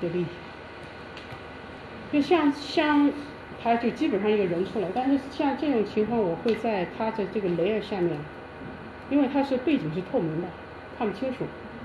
这里，就像像，他就基本上一个人出来，但是像这种情况，我会在他的这个 layer 下面，因为它是背景是透明的，看不清楚，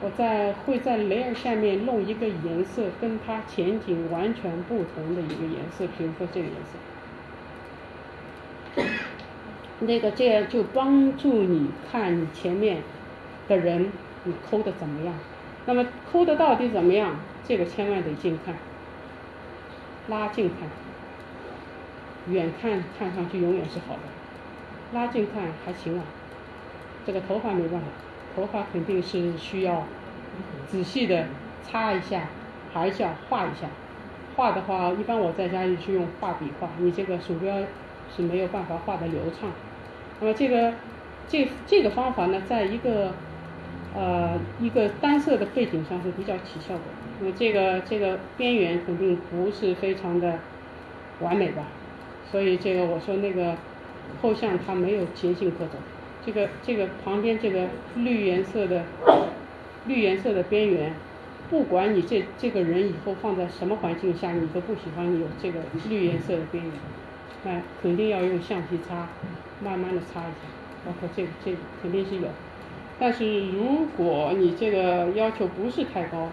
我在会在 layer 下面弄一个颜色跟它前景完全不同的一个颜色，比如说这个颜色，那个这样就帮助你看你前面的人你抠的怎么样。那么抠的到底怎么样？这个千万得近看，拉近看，远看看上去永远是好的，拉近看还行啊。这个头发没办法，头发肯定是需要仔细的擦一下，还是要画一下。画的话，一般我在家里是用画笔画，你这个鼠标是没有办法画的流畅。那么这个这这个方法呢，在一个。呃，一个单色的背景上是比较起效果。那么这个这个边缘肯定不是非常的完美吧，所以这个我说那个后像它没有捷径可走。这个这个旁边这个绿颜色的绿颜色的边缘，不管你这这个人以后放在什么环境下，你都不喜欢有这个绿颜色的边缘，那肯定要用橡皮擦慢慢的擦一下，包括这个这个肯定是有。但是如果你这个要求不是太高，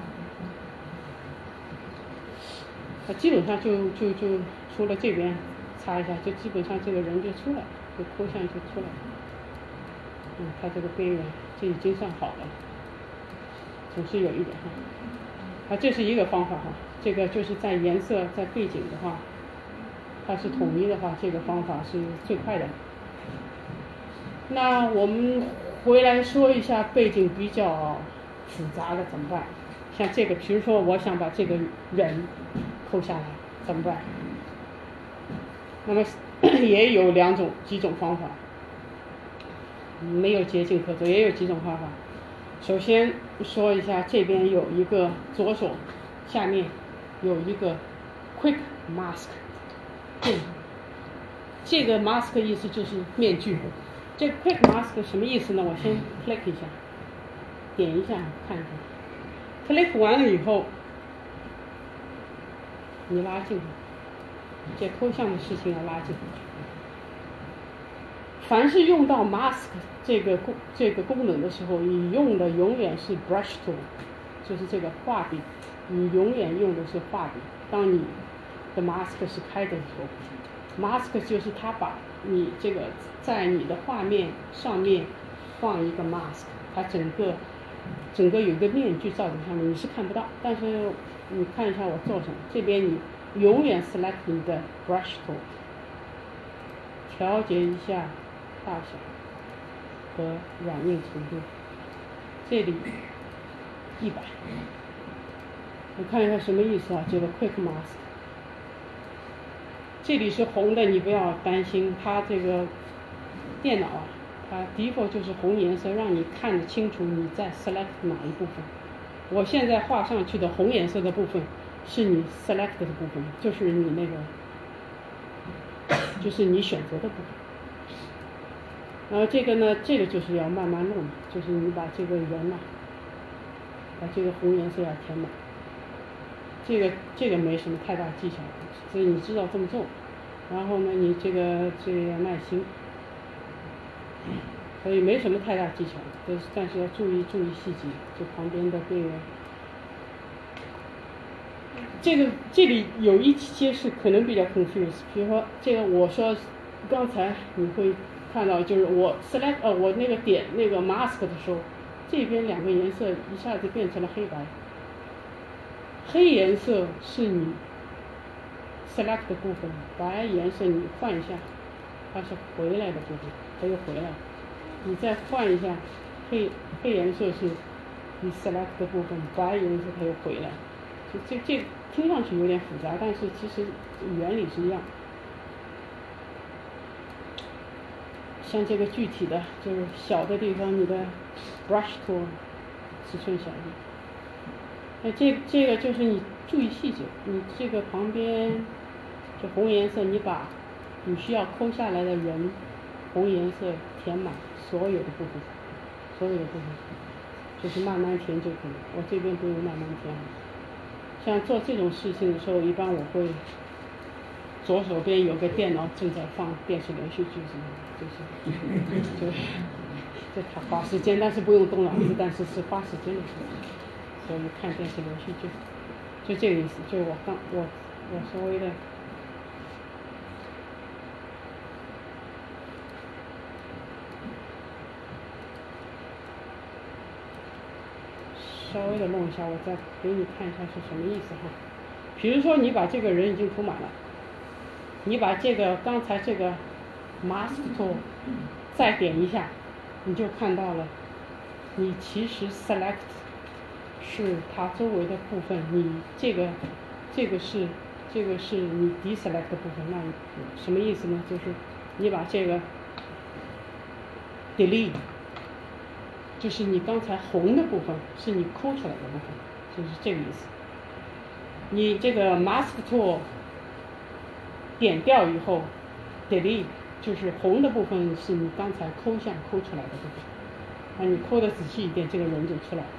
它基本上就就就除了这边擦一下，就基本上这个人就出来了，就抠像就出来了。嗯，它这个边缘就已经算好了，总是有一点哈。啊，这是一个方法哈，这个就是在颜色在背景的话，它是统一的话，这个方法是最快的。那我们。回来说一下背景比较复杂的怎么办？像这个，比如说我想把这个人抠下来，怎么办？那么也有两种几种方法，没有捷径可走，也有几种方法。首先说一下，这边有一个左手下面有一个 Quick Mask，这个 mask 意思就是面具。这 quick mask 什么意思呢？我先 click 一下，点一下看一下。click 完了以后，你拉近，这抠像的事情要拉近。凡是用到 mask 这个功这个功能的时候，你用的永远是 brush tool，就是这个画笔，你永远用的是画笔。当你的 mask 是开的时候，mask 就是它把你这个。在你的画面上面放一个 mask，它整个整个有个面具罩在上面，你是看不到。但是你看一下我做什么，这边你永远 select 你的 brush tool，调节一下大小和软硬程度，这里一百。我看一下什么意思啊？这个 quick mask，这里是红的，你不要担心，它这个。电脑啊，它 default 就是红颜色，让你看得清楚你在 select 哪一部分。我现在画上去的红颜色的部分，是你 select 的部分，就是你那个，就是你选择的部分。然后这个呢，这个就是要慢慢弄，就是你把这个人呐，把这个红颜色要填满。这个这个没什么太大技巧，所以你知道这么做。然后呢，你这个这要耐心。所以没什么太大技巧，但是但是要注意注意细节，就旁边的边缘。这个这里有一些是可能比较 confuse，比如说这个我说刚才你会看到，就是我 select 呃我那个点那个 mask 的时候，这边两个颜色一下子变成了黑白。黑颜色是你 select 的部分，白颜色你换一下，它是回来的部分，它又回来。你再换一下，黑黑颜色是你 select 的部分，白颜色它又回来。就这这听上去有点复杂，但是其实原理是一样。像这个具体的，就是小的地方，你的 brush tool 尺寸小一点。那这这个就是你注意细节，你这个旁边这红颜色，你把你需要抠下来的人红颜色填满。所有的部分，所有的部分，就是慢慢填就可以。我这边不用慢慢填。像做这种事情的时候，一般我会左手边有个电脑正在放电视连续剧什么的，就是就是就他花时间，但是不用动脑子，但是是花时间的事情，所以看电视连续剧，就这个意思，就是我刚我我稍微的。稍微的弄一下，我再给你看一下是什么意思哈。比如说你把这个人已经涂满了，你把这个刚才这个 mask tool 再点一下，你就看到了，你其实 select 是它周围的部分，你这个这个是这个是你 deselect 的部分，那什么意思呢？就是你把这个 delete。就是你刚才红的部分，是你抠出来的部分，就是这个意思。你这个 mask tool 点掉以后，delete 就是红的部分是你刚才抠像抠出来的部分。啊，你抠的仔细一点，这个人就出来了。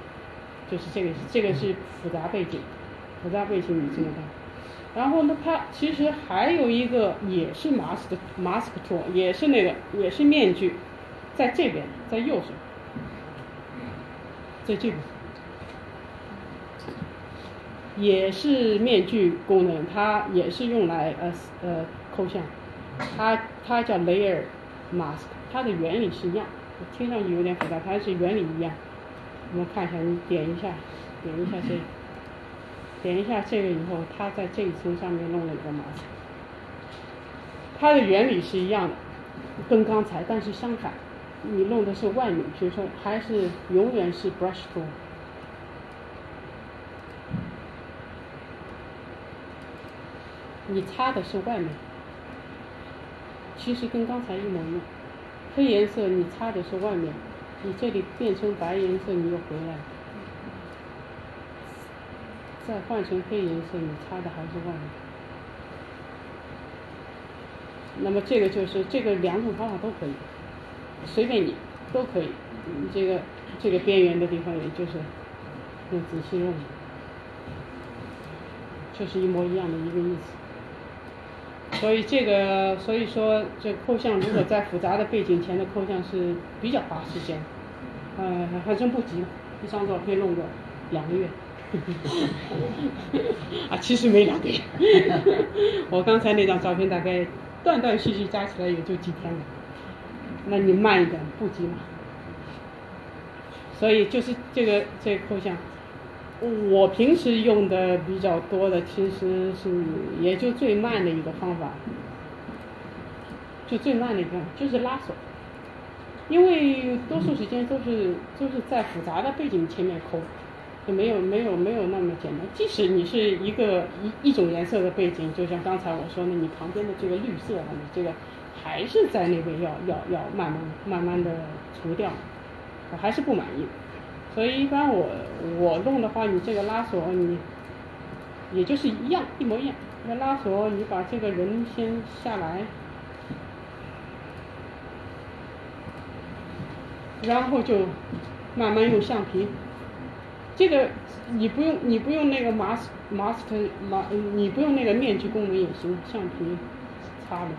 就是这个，这个是复杂背景，复杂背景你这么办。然后呢，它其实还有一个也是 mask mask tool，也是那个也是面具，在这边，在右手。在这个也是面具功能，它也是用来呃呃抠像，它它叫 layer mask，它的原理是一样，听上去有点复杂，它是原理一样。我们看一下，你点一下，点一下这，点一下这个以后，它在这一层上面弄了一个毛它的原理是一样的，跟刚才，但是相反。你弄的是外面，比如说还是永远是 brush tool，你擦的是外面，其实跟刚才一模一样。黑颜色你擦的是外面，你这里变成白颜色你又回来，再换成黑颜色你擦的还是外面。那么这个就是这个两种方法都可以。随便你，都可以。你这个这个边缘的地方，也就是用仔细用，就是一模一样的一个意思。所以这个，所以说这抠像，如果在复杂的背景前的抠像是比较花时间，呃，还真不急，一张照片弄个两个月。啊，其实没两个月。我刚才那张照片大概断断续续加起来也就几天了。那你慢一点，不急嘛。所以就是这个这个抠像，我平时用的比较多的，其实是也就最慢的一个方法，就最慢的一个就是拉锁，因为多数时间都是都是在复杂的背景前面抠，就没有没有没有那么简单。即使你是一个一一种颜色的背景，就像刚才我说的，你旁边的这个绿色啊，你这个。还是在那边要要要慢慢慢慢的除掉，我还是不满意，所以一般我我弄的话，你这个拉锁你，也就是一样一模一样，那拉锁你把这个人先下来，然后就慢慢用橡皮，这个你不用你不用那个 mask mask 马你不用那个面具功能也行，橡皮擦的。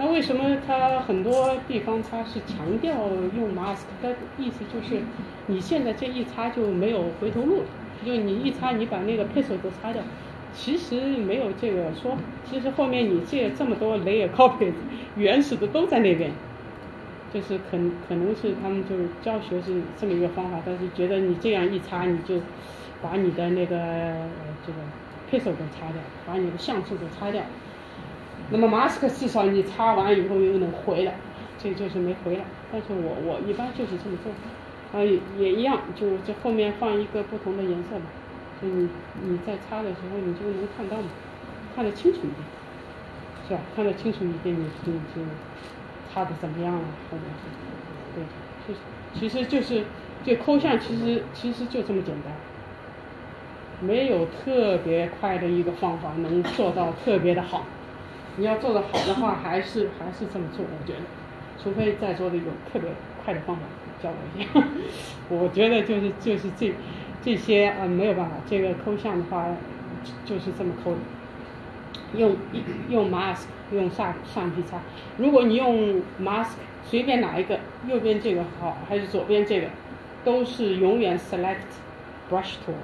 那为什么它很多地方它是强调用 mask 的意思就是，你现在这一擦就没有回头路了，就你一擦你把那个 pencil 都擦掉，其实没有这个说，其实后面你这这么多 layer copy 原始的都在那边，就是可可能是他们就是教学是这么一个方法，但是觉得你这样一擦你就把你的那个这个 pencil 都擦掉，把你的像素都擦掉。那么 mask 至少你擦完以后又能回来，这就是没回来。但是我我一般就是这么做，啊也也一样，就这后面放一个不同的颜色嘛，就你你在擦的时候你就能看到嘛，看得清楚一点，是吧？看得清楚一点你就就擦的怎么样了，或者是对，其实其实就是这抠像其实其实就这么简单，没有特别快的一个方法能做到特别的好。你要做的好的话，还是还是这么做，我觉得，除非在座的有特别快的方法教我一下。我觉得就是就是这这些呃没有办法，这个抠像的话就是这么抠的。用 用 mask 用上上皮擦，如果你用 mask 随便哪一个，右边这个好还是左边这个，都是永远 select brush tool，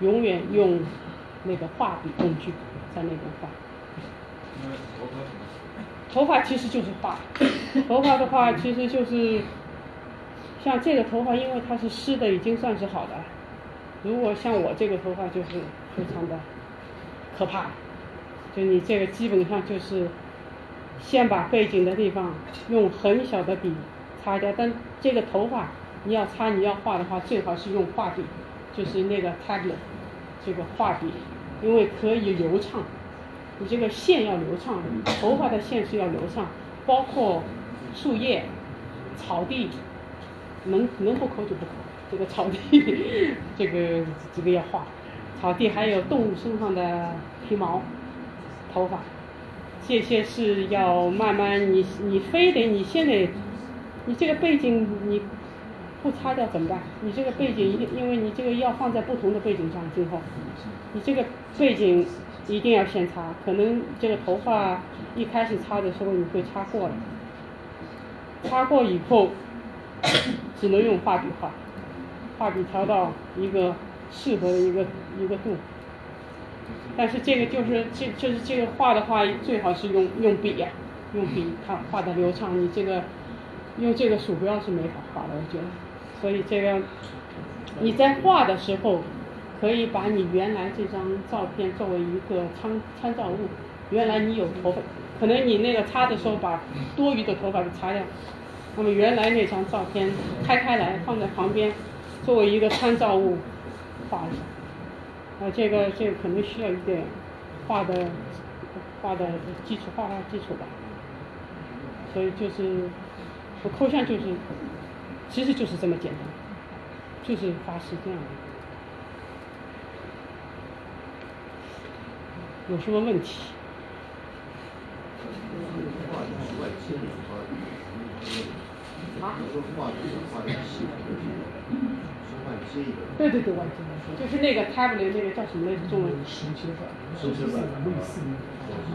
永远用那个画笔工具在那边画。头发其实就是画，头发的话其实就是像这个头发，因为它是湿的，已经算是好的。如果像我这个头发就是非常的可怕。就你这个基本上就是先把背景的地方用很小的笔擦掉，但这个头发你要擦你要画的话，最好是用画笔，就是那个 tablet 这个画笔，因为可以流畅，你这个线要流畅，头发的线是要流畅，包括树叶、草地，能能不抠就不抠，这个草地这个这个要画，草地还有动物身上的皮毛。头发，这些是要慢慢，你你非得你现在，你这个背景你不擦掉怎么办？你这个背景一定，因为你这个要放在不同的背景上，今后，你这个背景一定要先擦，可能这个头发一开始擦的时候你会擦过了，擦过以后只能用画笔画，画笔调到一个适合的一个一个度。但是这个就是这就是这个画的话，最好是用用笔呀，用笔它画的流畅。你这个用这个鼠标是没法画的，我觉得。所以这个你在画的时候，可以把你原来这张照片作为一个参参照物。原来你有头发，可能你那个擦的时候把多余的头发给擦掉。那么原来那张照片开开来放在旁边，作为一个参照物画一下。啊，这个这个可能需要一点画的画的基础画画基础吧，所以就是我抠像就是，其实就是这么简单，就是发时间而已。有什么问题？啊？对对对，外接就是那个 tablet 那个叫什么来着？中文？手写本。手写本。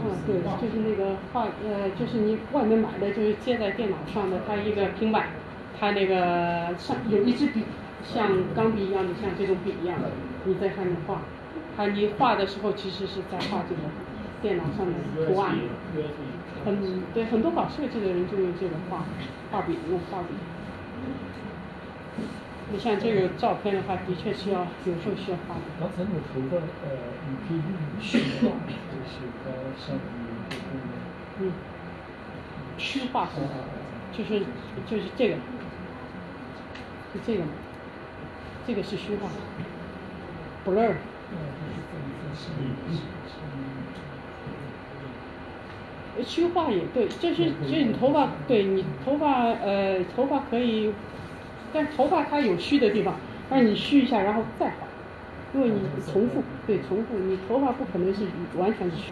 嗯，对，就是那个画，呃，就是你外面买的，就是接在电脑上的，它一个平板，它那个上有一支笔，像钢笔一样的，像这种笔一样的，你在上面画，它你画的时候其实是在画这个电脑上的图案。很对，很多搞设计的人就用这个画画笔，用画笔。你像这个照片的话，的确需要有时候需要画。刚才你可以用虚化，就是嗯，虚化就是就是这个，就这个嘛，这个是虚化，blur。虚化也对，就是就是你头发，对你头发呃头发可以。但头发它有虚的地方，那你虚一下，然后再画，因为你重复，对重复，你头发不可能是完全是虚。